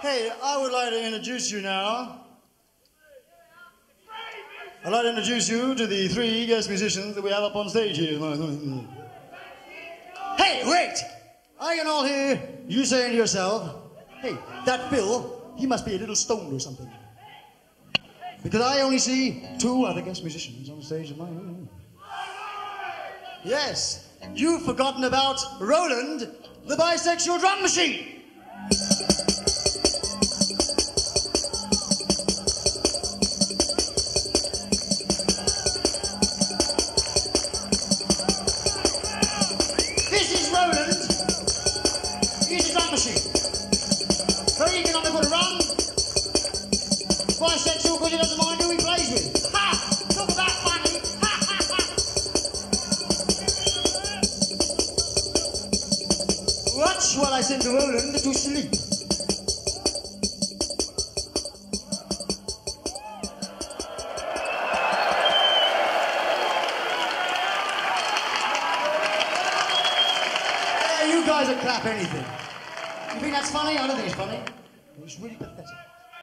Hey, I would like to introduce you now. I'd like to introduce you to the three guest musicians that we have up on stage here. Hey, wait! I can all hear you saying to yourself, hey, that Phil, he must be a little stoned or something. Because I only see two other guest musicians on the stage of my own. Yes, you've forgotten about Roland, the bisexual drum machine. Drum machine. Very economical to run. Bisexual because he doesn't mind who he plays with. Ha! Talk about funny. Ha ha ha! Watch while I send Roland to sleep. You guys will clap anything. You think that's funny? I don't think it's funny. It was really pathetic.